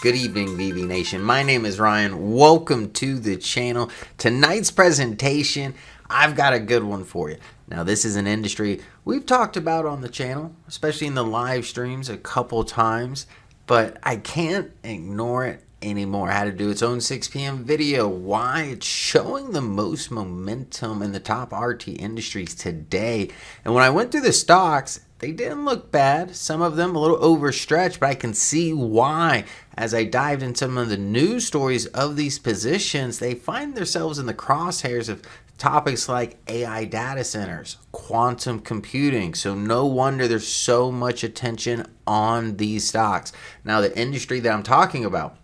Good evening, VV Nation. My name is Ryan. Welcome to the channel. Tonight's presentation, I've got a good one for you. Now, this is an industry we've talked about on the channel, especially in the live streams a couple times, but I can't ignore it anymore. How to do its own 6 p.m. video. Why? It's showing the most momentum in the top RT industries today. And when I went through the stocks, they didn't look bad. Some of them a little overstretched, but I can see why. As I dived into some of the news stories of these positions, they find themselves in the crosshairs of topics like AI data centers, quantum computing. So, no wonder there's so much attention on these stocks. Now, the industry that I'm talking about,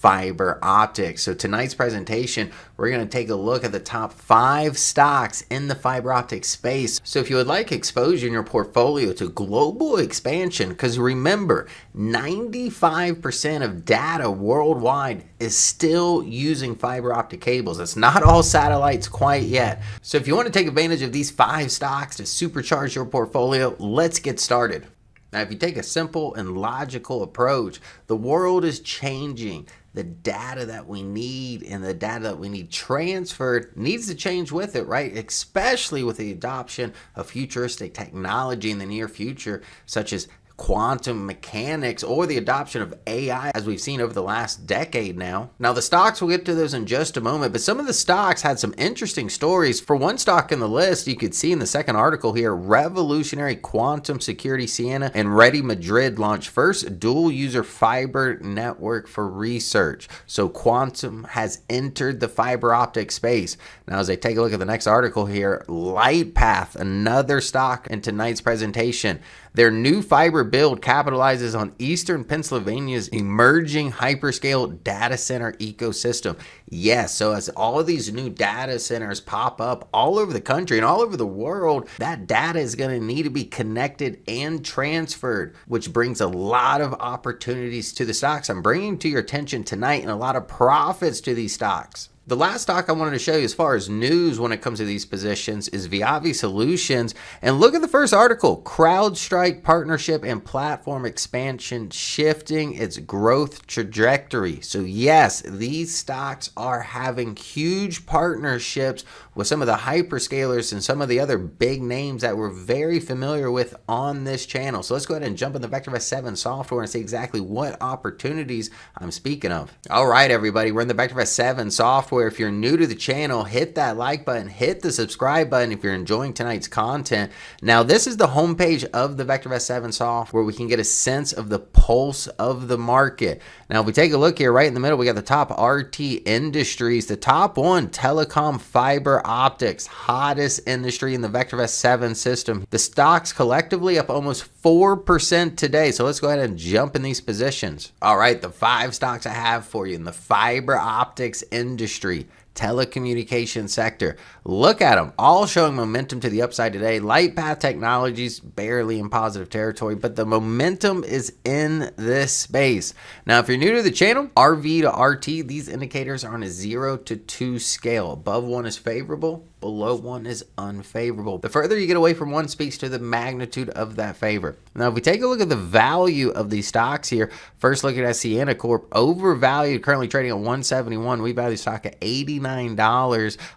fiber optics. So tonight's presentation, we're going to take a look at the top five stocks in the fiber optic space. So if you would like exposure in your portfolio to global expansion, because remember, 95% of data worldwide is still using fiber optic cables. It's not all satellites quite yet. So if you want to take advantage of these five stocks to supercharge your portfolio, let's get started. Now, if you take a simple and logical approach, the world is changing the data that we need and the data that we need transferred needs to change with it, right? Especially with the adoption of futuristic technology in the near future, such as quantum mechanics or the adoption of AI as we've seen over the last decade now. Now, the stocks, we'll get to those in just a moment, but some of the stocks had some interesting stories. For one stock in the list, you could see in the second article here revolutionary quantum security Ciena and REDIMadrid launch first dual user fiber network for research. So, quantum has entered the fiber optic space. Now, as I take a look at the next article here, Lightpath, another stock in tonight's presentation. Their new fiber build capitalizes on Eastern Pennsylvania's emerging hyperscale data center ecosystem. Yes, so as all of these new data centers pop up all over the country and all over the world, that data is going to need to be connected and transferred, which brings a lot of opportunities to the stocks I'm bringing to your attention tonight and a lot of profits to these stocks. The last stock I wanted to show you as far as news when it comes to these positions is Viavi Solutions. And look at the first article CrowdStrike partnership and platform expansion shifting its growth trajectory. So, yes, these stocks are having huge partnerships with some of the hyperscalers and some of the other big names that we're very familiar with on this channel. So, let's go ahead and jump in the VectorVest 7 software and see exactly what opportunities I'm speaking of. All right, everybody, we're in the VectorVest 7 software software. If you're new to the channel, hit that like button, hit the subscribe button if you're enjoying tonight's content. Now, this is the homepage of the VectorVest 7 software where we can get a sense of the pulse of the market. Now, if we take a look here, right in the middle, we got the top RT industries. The top one, telecom fiber optics, hottest industry in the VectorVest 7 system. The stocks collectively up almost 4% today. So let's go ahead and jump in these positions. All right, the five stocks I have for you in the fiber optics industry industry, telecommunication sector. Look at them, all showing momentum to the upside today. Lightpath Technologies barely in positive territory, but the momentum is in this space. Now, if you're new to the channel, RV to RT, these indicators are on a 0 to 2 scale. Above 1 is favorable, below one is unfavorable. The further you get away from one speaks to the magnitude of that favor. Now, if we take a look at the value of these stocks here, first looking at Ciena Corp, overvalued, currently trading at 171. We value stock at $89.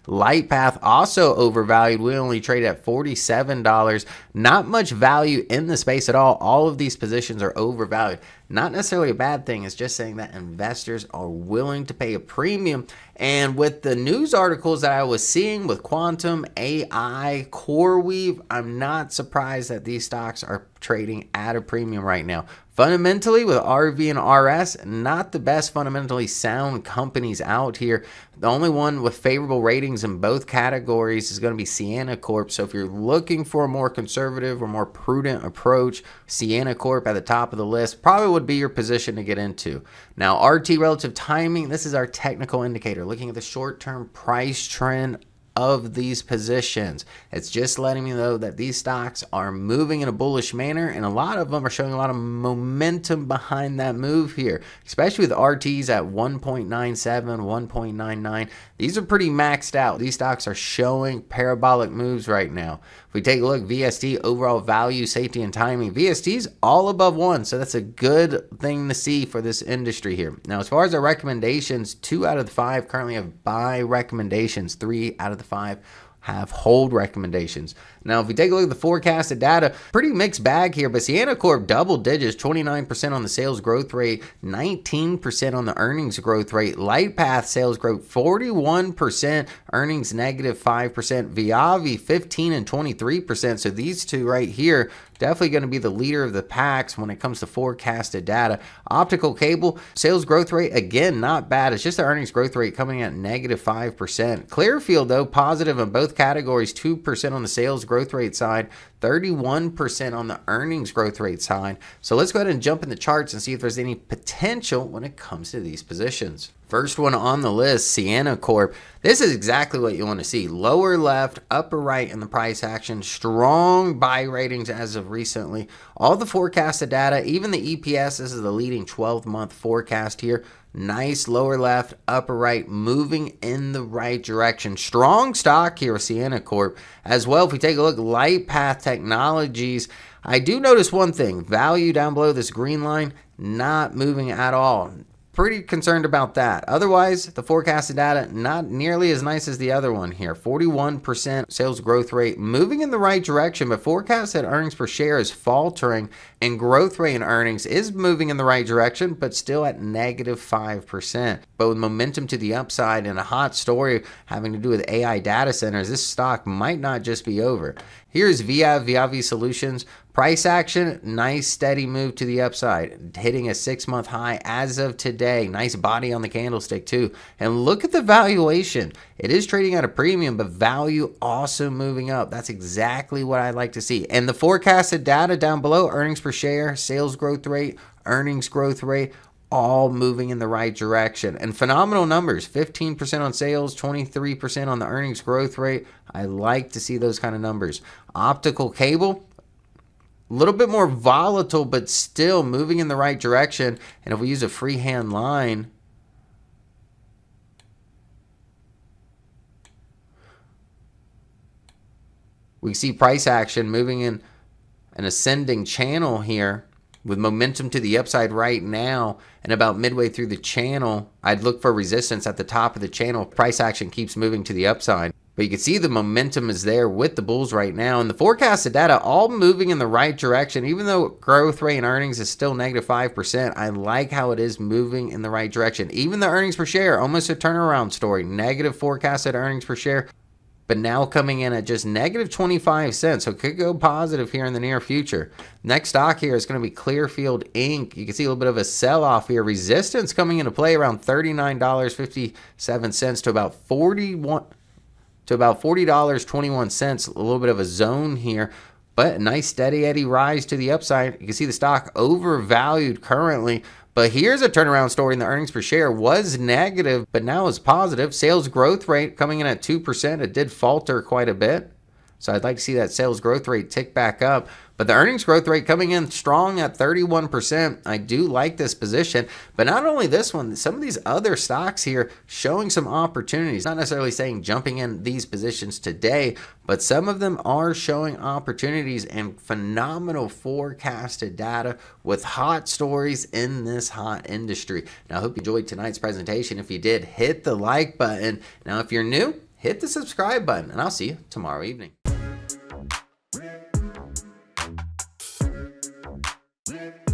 Lightpath also overvalued. We only trade at $47. Not much value in the space at all. All of these positions are overvalued. Not necessarily a bad thing, it's just saying that investors are willing to pay a premium. And with the news articles that I was seeing with quantum, AI, CoreWeave, I'm not surprised that these stocks are trading at a premium right now. Fundamentally, with RV and RS, not the best fundamentally sound companies out here. The only one with favorable ratings in both categories is going to be Ciena Corp. So if you're looking for a more conservative or more prudent approach, Ciena Corp at the top of the list probably would be your position to get into. Now, RT relative timing, this is our technical indicator. Looking at the short-term price trend of these positions. It's just letting me know that these stocks are moving in a bullish manner, and a lot of them are showing a lot of momentum behind that move here, especially with RTs at 1.97, 1.99. These are pretty maxed out. These stocks are showing parabolic moves right now. If we take a look, VST, overall value, safety, and timing, VST's all above one. So that's a good thing to see for this industry here. Now, as far as our recommendations, two out of the five currently have buy recommendations, three out of the five have hold recommendations. Now, if we take a look at the forecasted data, pretty mixed bag here, but Ciena Corp double digits, 29% on the sales growth rate, 19% on the earnings growth rate. Lightpath sales growth 41%, earnings negative 5%. Viavi 15 and 23%. So these two right here definitely going to be the leader of the packs when it comes to forecasted data. Optical cable sales growth rate again not bad. It's just the earnings growth rate coming at negative 5%. Clearfield though positive in both categories, 2% on the sales growth rate side, 31% on the earnings growth rate side. So let's go ahead and jump in the charts and see if there's any potential when it comes to these positions. First one on the list, Ciena Corp. This is exactly what you want to see. Lower left, upper right in the price action. Strong buy ratings as of recently. All the forecasted data, even the EPS, this is the leading 12 month forecast here. Nice lower left, upper right, moving in the right direction. Strong stock here Ciena Corp. As well, if we take a look, Lightpath Technologies, I do notice one thing. Value down below this green line, not moving at all pretty concerned about that. Otherwise, the forecasted data not nearly as nice as the other one here. 41% sales growth rate moving in the right direction, but forecasted earnings per share is faltering and growth rate in earnings is moving in the right direction, but still at negative 5%. But with momentum to the upside and a hot story having to do with AI data centers, this stock might not just be over. Here's Viavi, Viavi Solutions. Price action, nice steady move to the upside, hitting a six month high as of today. Nice body on the candlestick, too. And look at the valuation. It is trading at a premium, but value also moving up. That's exactly what I like to see. And the forecasted data down below earnings per share, sales growth rate, earnings growth rate all moving in the right direction. And phenomenal numbers 15% on sales, 23% on the earnings growth rate. I like to see those kind of numbers. Optical cable, a little bit more volatile, but still moving in the right direction. And if we use a freehand line, we see price action moving in an ascending channel here with momentum to the upside right now and about midway through the channel i'd look for resistance at the top of the channel price action keeps moving to the upside but you can see the momentum is there with the bulls right now and the forecasted data all moving in the right direction even though growth rate and earnings is still negative 5% i like how it is moving in the right direction even the earnings per share almost a turnaround story negative forecasted earnings per share but now coming in at just negative 25 cents. So it could go positive here in the near future. Next stock here is going to be Clearfield Inc. You can see a little bit of a sell off here. Resistance coming into play around $39.57 to about 41 to about $40.21. A little bit of a zone here. But a nice steady eddy rise to the upside. You can see the stock overvalued currently but here's a turnaround story in the earnings per share was negative, but now is positive. Sales growth rate coming in at 2%. It did falter quite a bit. So I'd like to see that sales growth rate tick back up. But the earnings growth rate coming in strong at 31%. I do like this position. But not only this one, some of these other stocks here showing some opportunities. Not necessarily saying jumping in these positions today, but some of them are showing opportunities and phenomenal forecasted data with hot stories in this hot industry. Now, I hope you enjoyed tonight's presentation. If you did, hit the like button. Now, if you're new, hit the subscribe button, and I'll see you tomorrow evening. Yeah.